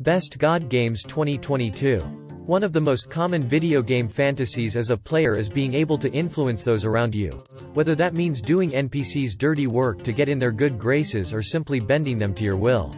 Best God Games 2022. One of the most common video game fantasies as a player is being able to influence those around you. Whether that means doing NPCs dirty work to get in their good graces or simply bending them to your will.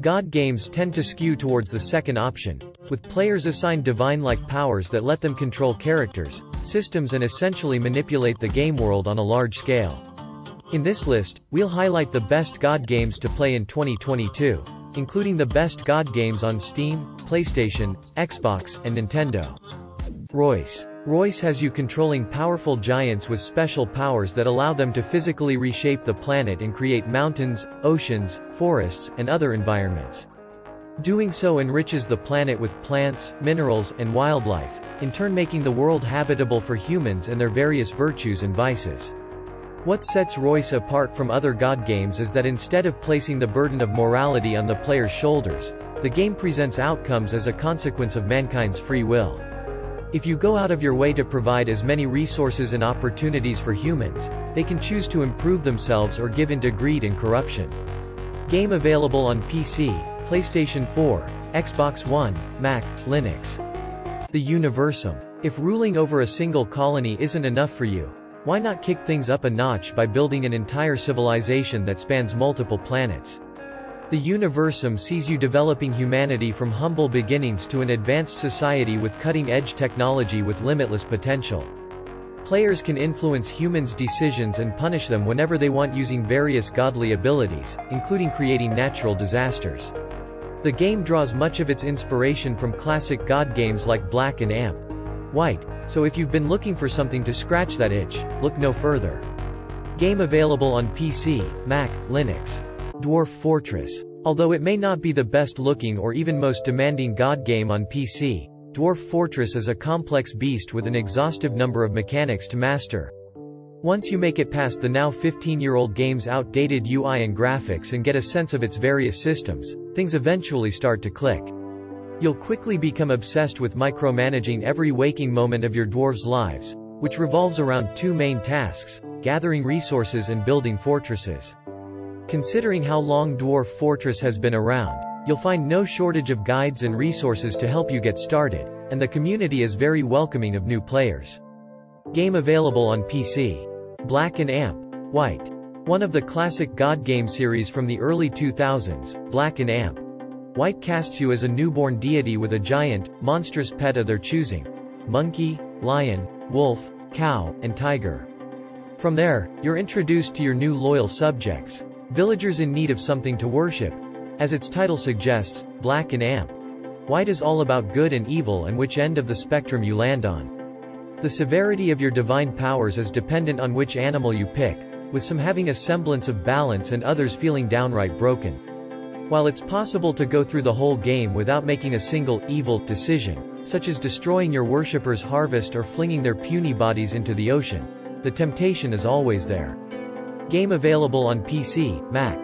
God games tend to skew towards the second option, with players assigned divine-like powers that let them control characters, systems and essentially manipulate the game world on a large scale. In this list, we'll highlight the best God games to play in 2022 including the best God games on Steam, PlayStation, Xbox, and Nintendo. Reus. Reus has you controlling powerful giants with special powers that allow them to physically reshape the planet and create mountains, oceans, forests, and other environments. Doing so enriches the planet with plants, minerals, and wildlife, in turn making the world habitable for humans and their various virtues and vices. What sets Reus apart from other God games is that instead of placing the burden of morality on the player's shoulders, the game presents outcomes as a consequence of mankind's free will. If you go out of your way to provide as many resources and opportunities for humans, they can choose to improve themselves or give in to greed and corruption. Game available on PC, PlayStation 4, Xbox One, Mac, Linux. The Universim. If ruling over a single colony isn't enough for you, why not kick things up a notch by building an entire civilization that spans multiple planets? The Universim sees you developing humanity from humble beginnings to an advanced society with cutting-edge technology with limitless potential. Players can influence humans' decisions and punish them whenever they want using various godly abilities, including creating natural disasters. The game draws much of its inspiration from classic god games like Black and Amp. White, so if you've been looking for something to scratch that itch, look no further. Game available on PC, Mac, Linux. Dwarf Fortress. Although it may not be the best looking or even most demanding God game on PC, Dwarf Fortress is a complex beast with an exhaustive number of mechanics to master. Once you make it past the now 15-year-old game's outdated UI and graphics and get a sense of its various systems, things eventually start to click. You'll quickly become obsessed with micromanaging every waking moment of your dwarves' lives, which revolves around two main tasks, gathering resources and building fortresses. Considering how long Dwarf Fortress has been around, you'll find no shortage of guides and resources to help you get started, and the community is very welcoming of new players. Game available on PC. Black and Amp. White. One of the classic God game series from the early 2000s, Black and Amp, White casts you as a newborn deity with a giant, monstrous pet of their choosing. Monkey, lion, wolf, cow, and tiger. From there, you're introduced to your new loyal subjects, villagers in need of something to worship. As its title suggests, Black and Amp. White is all about good and evil and which end of the spectrum you land on. The severity of your divine powers is dependent on which animal you pick, with some having a semblance of balance and others feeling downright broken. While it's possible to go through the whole game without making a single, evil, decision, such as destroying your worshippers' harvest or flinging their puny bodies into the ocean, the temptation is always there. Game available on PC, Mac.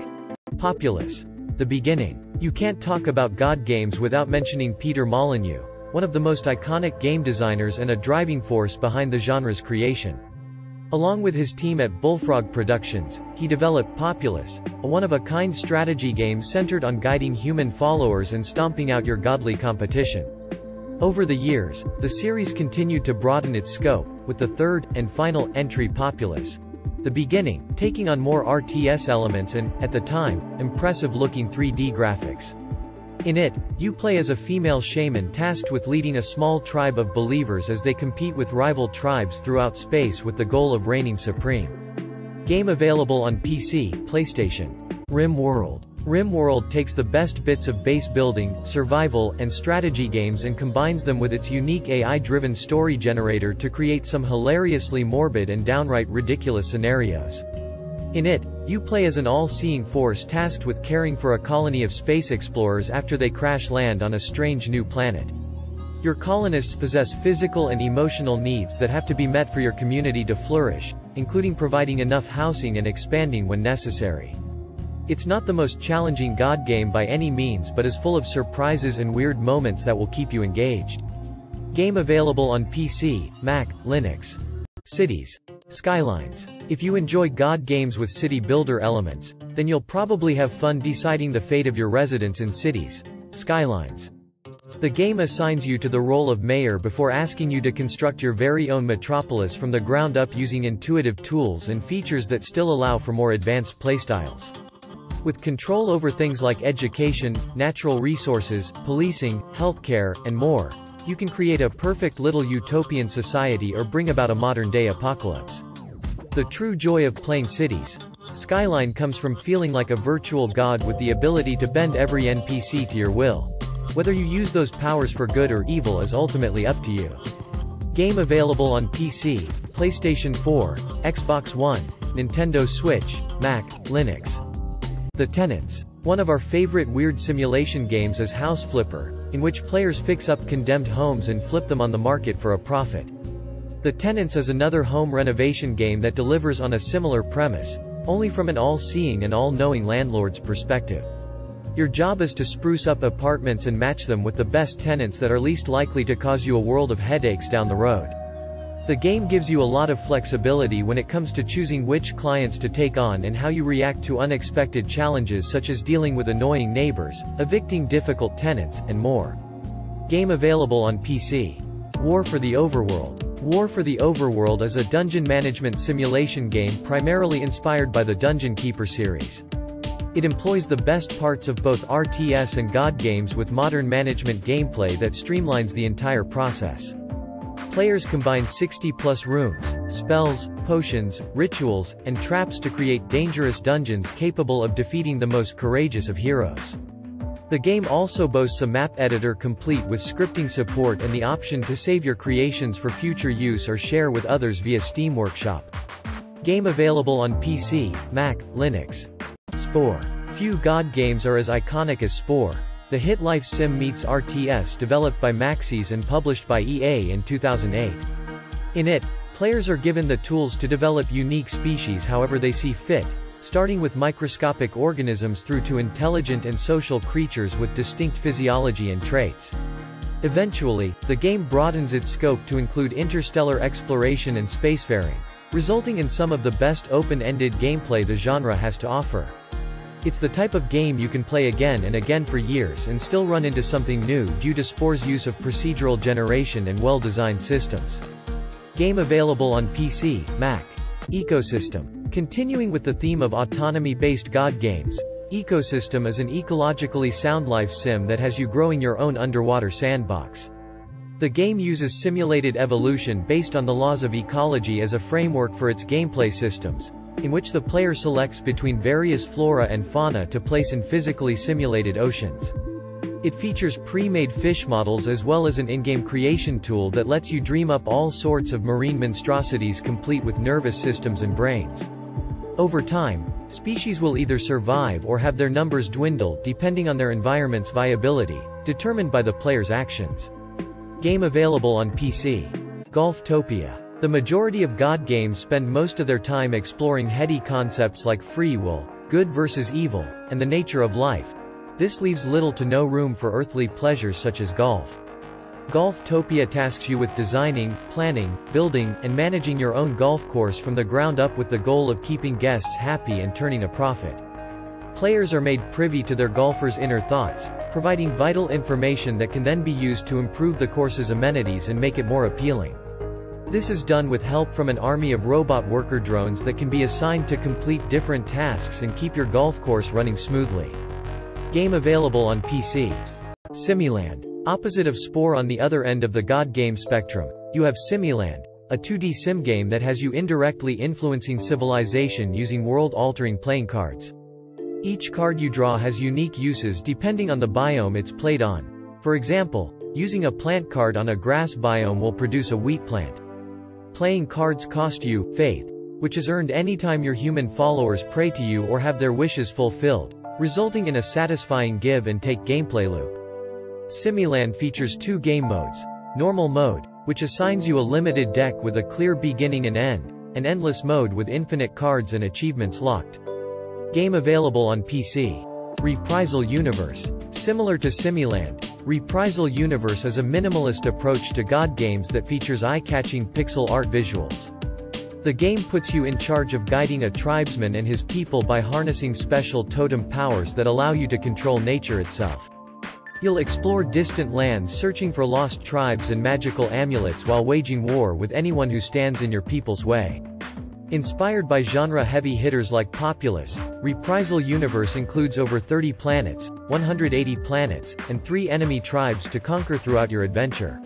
Populous. The Beginning. You can't talk about God games without mentioning Peter Molyneux, one of the most iconic game designers and a driving force behind the genre's creation. Along with his team at Bullfrog Productions, he developed Populous, a one-of-a-kind strategy game centered on guiding human followers and stomping out your godly competition. Over the years, the series continued to broaden its scope, with the third, and final, entry Populous. The beginning, taking on more RTS elements and, at the time, impressive-looking 3D graphics. In it, you play as a female shaman tasked with leading a small tribe of believers as they compete with rival tribes throughout space with the goal of reigning supreme. Game available on PC, PlayStation. Rim World. Rim World takes the best bits of base building, survival, and strategy games and combines them with its unique AI-driven story generator to create some hilariously morbid and downright ridiculous scenarios. In it, you play as an all-seeing force tasked with caring for a colony of space explorers after they crash land on a strange new planet. Your colonists possess physical and emotional needs that have to be met for your community to flourish, including providing enough housing and expanding when necessary. It's not the most challenging God game by any means but is full of surprises and weird moments that will keep you engaged. Game available on PC, Mac, Linux. Cities. Skylines. If you enjoy God games with city builder elements, then you'll probably have fun deciding the fate of your residents in cities. Skylines. The game assigns you to the role of mayor before asking you to construct your very own metropolis from the ground up using intuitive tools and features that still allow for more advanced playstyles. With control over things like education, natural resources, policing, healthcare, and more, you can create a perfect little utopian society or bring about a modern-day apocalypse. The true joy of playing cities. Skyline comes from feeling like a virtual god with the ability to bend every NPC to your will. Whether you use those powers for good or evil is ultimately up to you. Game available on PC, PlayStation 4, Xbox One, Nintendo Switch, Mac, Linux. The Tenants. One of our favorite weird simulation games is House Flipper, in which players fix up condemned homes and flip them on the market for a profit. The Tenants is another home renovation game that delivers on a similar premise, only from an all-seeing and all-knowing landlord's perspective. Your job is to spruce up apartments and match them with the best tenants that are least likely to cause you a world of headaches down the road. The game gives you a lot of flexibility when it comes to choosing which clients to take on and how you react to unexpected challenges such as dealing with annoying neighbors, evicting difficult tenants, and more. Game available on PC. War for the Overworld. War for the Overworld is a dungeon management simulation game primarily inspired by the Dungeon Keeper series. It employs the best parts of both RTS and God games with modern management gameplay that streamlines the entire process. Players combine 60-plus rooms, spells, potions, rituals, and traps to create dangerous dungeons capable of defeating the most courageous of heroes. The game also boasts a map editor complete with scripting support and the option to save your creations for future use or share with others via Steam Workshop. Game available on PC, Mac, Linux. Spore. Few God games are as iconic as Spore, the hit Life Sim meets RTS developed by Maxis and published by EA in 2008. In it, players are given the tools to develop unique species however they see fit, starting with microscopic organisms through to intelligent and social creatures with distinct physiology and traits. Eventually, the game broadens its scope to include interstellar exploration and spacefaring, resulting in some of the best open-ended gameplay the genre has to offer. It's the type of game you can play again and again for years and still run into something new due to Spore's use of procedural generation and well-designed systems. Game available on PC, Mac. Ecosystem. Continuing with the theme of autonomy-based God games, Ecosystem is an ecologically sound life sim that has you growing your own underwater sandbox. The game uses simulated evolution based on the laws of ecology as a framework for its gameplay systems, in which the player selects between various flora and fauna to place in physically simulated oceans. It features pre-made fish models as well as an in-game creation tool that lets you dream up all sorts of marine monstrosities complete with nervous systems and brains. Over time, species will either survive or have their numbers dwindle depending on their environment's viability, determined by the player's actions. Game available on PC. Golftopia. The majority of God games spend most of their time exploring heady concepts like free will, good versus evil, and the nature of life. This leaves little to no room for earthly pleasures such as golf. Golftopia tasks you with designing, planning, building, and managing your own golf course from the ground up with the goal of keeping guests happy and turning a profit. Players are made privy to their golfers' inner thoughts, providing vital information that can then be used to improve the course's amenities and make it more appealing. This is done with help from an army of robot worker drones that can be assigned to complete different tasks and keep your golf course running smoothly. Game available on PC. Simmiland. Opposite of Spore on the other end of the God game spectrum, you have Simmiland, a 2D sim game that has you indirectly influencing civilization using world-altering playing cards. Each card you draw has unique uses depending on the biome it's played on. For example, using a plant card on a grass biome will produce a wheat plant. Playing cards cost you faith, which is earned anytime your human followers pray to you or have their wishes fulfilled, resulting in a satisfying give and take gameplay loop. Simmiland features two game modes. Normal mode, which assigns you a limited deck with a clear beginning and end, and endless mode with infinite cards and achievements locked. Game available on PC. Reprisal Universe. Similar to Simmiland, Reprisal Universe is a minimalist approach to God games that features eye-catching pixel art visuals. The game puts you in charge of guiding a tribesman and his people by harnessing special totem powers that allow you to control nature itself. You'll explore distant lands searching for lost tribes and magical amulets while waging war with anyone who stands in your people's way. Inspired by genre-heavy hitters like Populous, Reprisal Universe includes over 30 planets, 180 planets, and 3 enemy tribes to conquer throughout your adventure.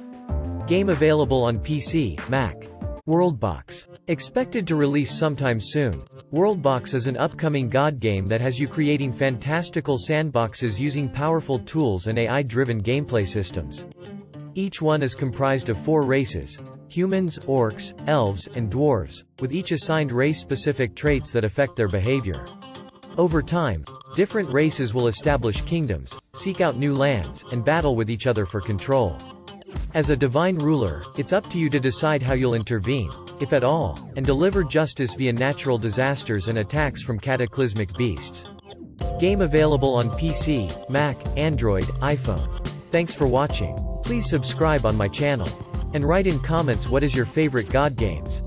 Game available on PC, Mac. Worldbox. Expected to release sometime soon. Worldbox is an upcoming God game that has you creating fantastical sandboxes using powerful tools and AI-driven gameplay systems. Each one is comprised of four races, humans, orcs, elves, and dwarves, with each assigned race-specific traits that affect their behavior. Over time, different races will establish kingdoms, seek out new lands, and battle with each other for control. As a divine ruler, it's up to you to decide how you'll intervene, if at all, and deliver justice via natural disasters and attacks from cataclysmic beasts. Game available on PC, Mac, Android, iPhone. Thanks for watching. Please subscribe on my channel. And write in comments what is your favorite God games.